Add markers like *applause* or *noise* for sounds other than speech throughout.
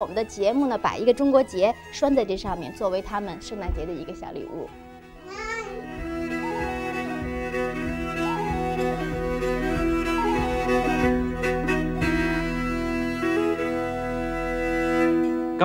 我们的节目呢，把一个中国结拴在这上面，作为他们圣诞节的一个小礼物。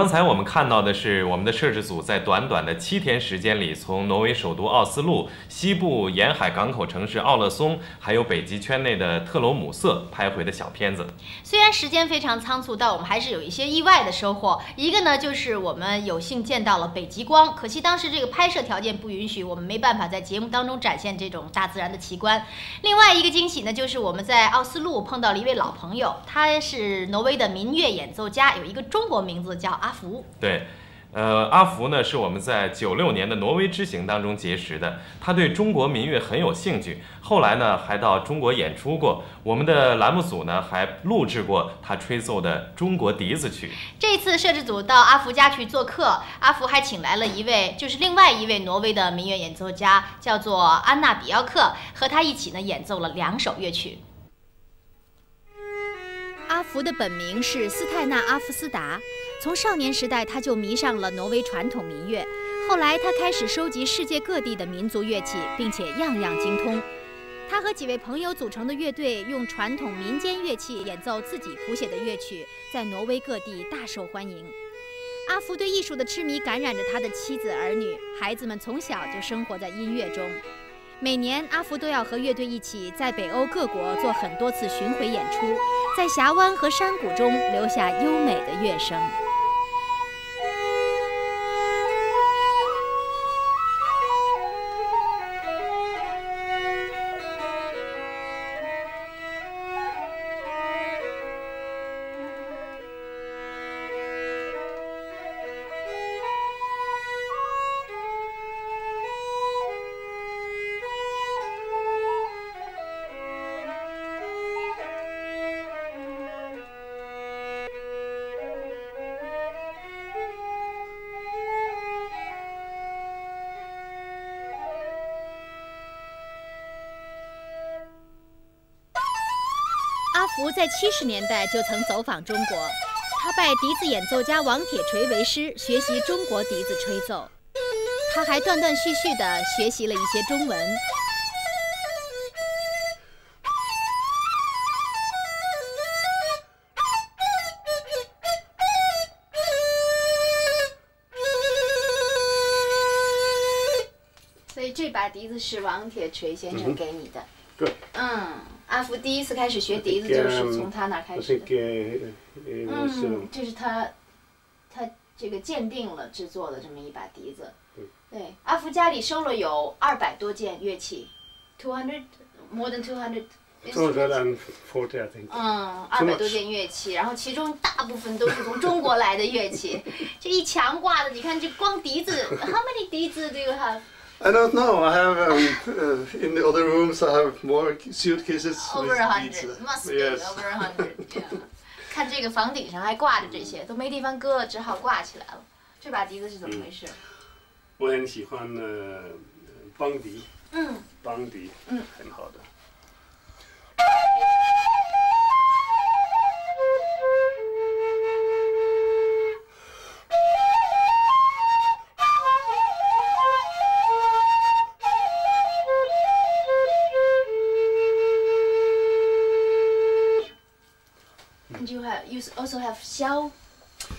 刚才我们看到的是我们的摄制组在短短的七天时间里，从挪威首都奥斯陆、西部沿海港口城市奥勒松，还有北极圈内的特罗姆瑟拍回的小片子。虽然时间非常仓促，但我们还是有一些意外的收获。一个呢，就是我们有幸见到了北极光，可惜当时这个拍摄条件不允许，我们没办法在节目当中展现这种大自然的奇观。另外一个惊喜呢，就是我们在奥斯陆碰到了一位老朋友，他是挪威的民乐演奏家，有一个中国名字叫。阿福对，呃，阿福呢是我们在九六年的挪威之行当中结识的，他对中国民乐很有兴趣，后来呢还到中国演出过，我们的栏目组呢还录制过他吹奏的中国笛子曲。这次摄制组到阿福家去做客，阿福还请来了一位，就是另外一位挪威的民乐演奏家，叫做安娜比奥克，和他一起呢演奏了两首乐曲。阿福的本名是斯泰纳阿夫斯达。从少年时代，他就迷上了挪威传统民乐。后来，他开始收集世界各地的民族乐器，并且样样精通。他和几位朋友组成的乐队，用传统民间乐器演奏自己谱写的乐曲，在挪威各地大受欢迎。阿福对艺术的痴迷感染着他的妻子儿女，孩子们从小就生活在音乐中。每年，阿福都要和乐队一起在北欧各国做很多次巡回演出，在峡湾和山谷中留下优美的乐声。福在七十年代就曾走访中国，他拜笛子演奏家王铁锤为师，学习中国笛子吹奏。他还断断续续地学习了一些中文。所以这把笛子是王铁锤先生给你的。对。嗯。阿福第一次开始学笛子就是从他那开始的。嗯，这是他，他这个鉴定了制作的这么一把笛子。对，阿福家里收了有二百多件乐器，two hundred more than two hundred。Two hundred and forty, I think。嗯，二百多件乐器，然后其中大部分都是从中国来的乐器。*laughs* 这一墙挂的，你看这光笛子，How many 笛子 do you have？I don't know. I have um, uh, in the other rooms. I have more suitcases. Over a hundred. Must be over a hundred. Yeah. 看这个房顶上还挂着这些，都没地方搁，只好挂起来了。这把笛子是怎么回事？我很喜欢呃邦迪。嗯。邦迪。嗯。很好的。Also have shell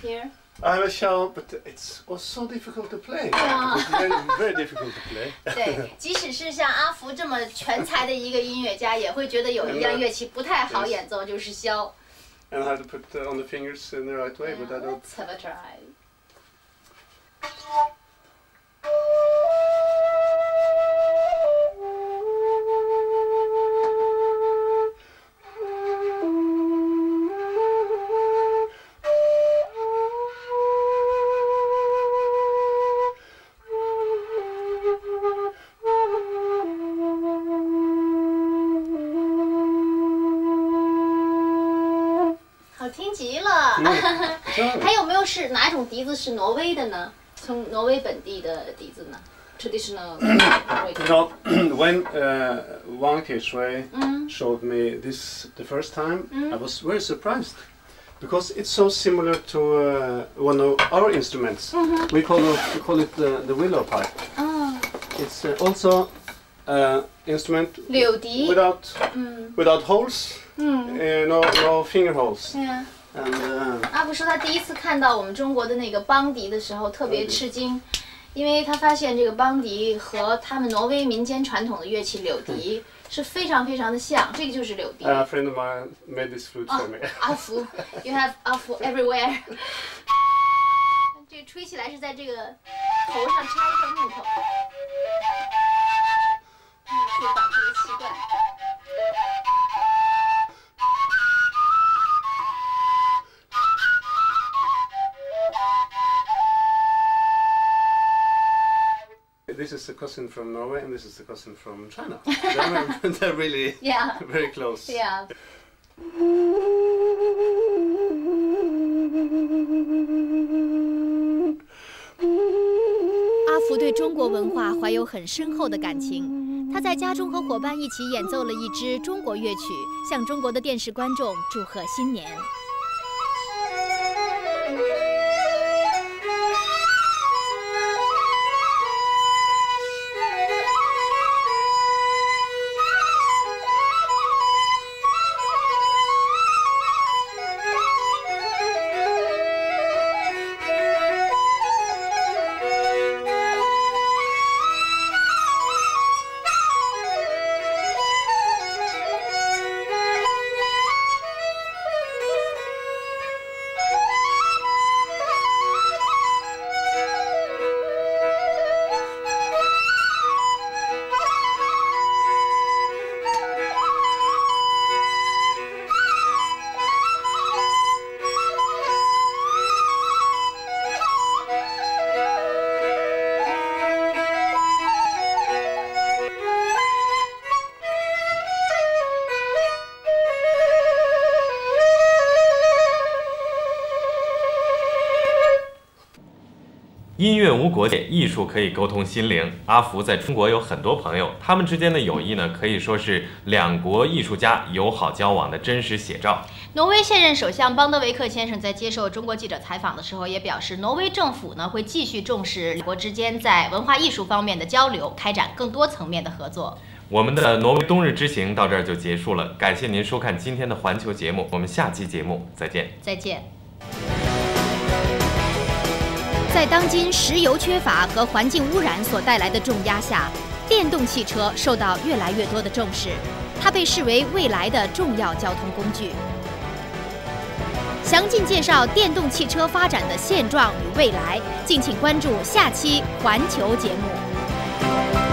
here? I have a shell, but it's also difficult to play. Very, very difficult to play. 对，即使是像阿福这么全才的一个音乐家，也会觉得有一样乐器不太好演奏，就是箫。And have to put on the fingers in the right way, but I don't. Let's have a try. 还有没有是哪一种笛子是挪威的呢？从挪威本地的笛子呢？Traditional. *laughs* You know, *clears throat* when uh, Wang Tieshui showed me this the first time, I was very surprised because it's so similar to uh, one of our instruments. We call it, we call it the, the willow pipe. 嗯， It's uh, also an instrument 柳笛。 without 嗯 without holes, 嗯， uh, no no finger holes, 对呀。 and uh, 阿*laughs* 福说他第一次看到我们中国的那个邦笛的时候特别吃惊，因为他发现这个邦笛和他们挪威民间传统的乐器柳笛是非常非常的像，这个就是柳笛。 a friend of mine made this flute for me. 阿福，you *laughs* have 阿福 everywhere。这个吹起来是在这个头上插一块木头， This is the cousin from Norway, and this is the cousin from China. They're, they're really Yeah. very close. Yeah. 阿福对中国文化怀有很深厚的感情，他在家中和伙伴一起演奏了一支中国乐曲，向中国的电视观众祝贺新年。音乐无国界，艺术可以沟通心灵。阿福在中国有很多朋友，他们之间的友谊呢，可以说是两国艺术家友好交往的真实写照。挪威现任首相邦德维克先生在接受中国记者采访的时候也表示，挪威政府呢会继续重视两国之间在文化艺术方面的交流，开展更多层面的合作。我们的挪威冬日之行到这儿就结束了，感谢您收看今天的环球节目，我们下期节目再见。再见。在当今石油缺乏和环境污染所带来的重压下，电动汽车受到越来越多的重视，它被视为未来的重要交通工具。详尽介绍电动汽车发展的现状与未来，敬请关注下期环球节目。